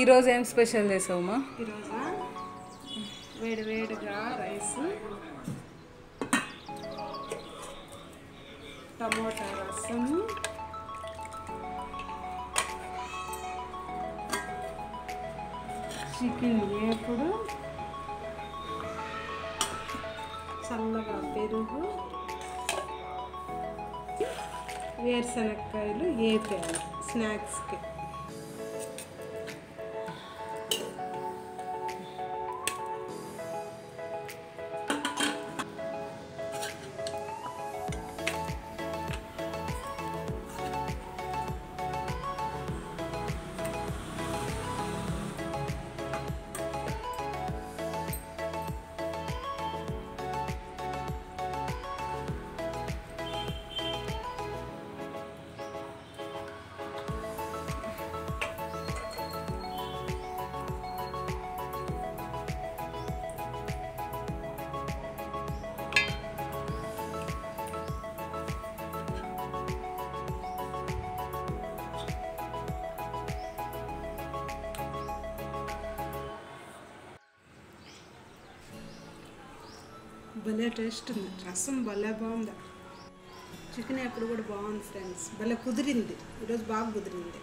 ఈరోజు ఏం స్పెషల్ చేసావమ్మా ఈరోజు? వేడి వేడిగా రైస్ టమోటా రసం చికెన్ వేపుడు చల్లగా పెరుగు వేరుశనక్కాయలు వేపాను స్నాక్స్కి. భలే టేస్ట్ ఉంది. రసం భలే బాగుంది. చికెన్ ఎప్పుడు కూడా బాగుంది ఫ్రెండ్స్ భలే కుదిరింది. ఈరోజు బాగా కుదిరింది.